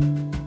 you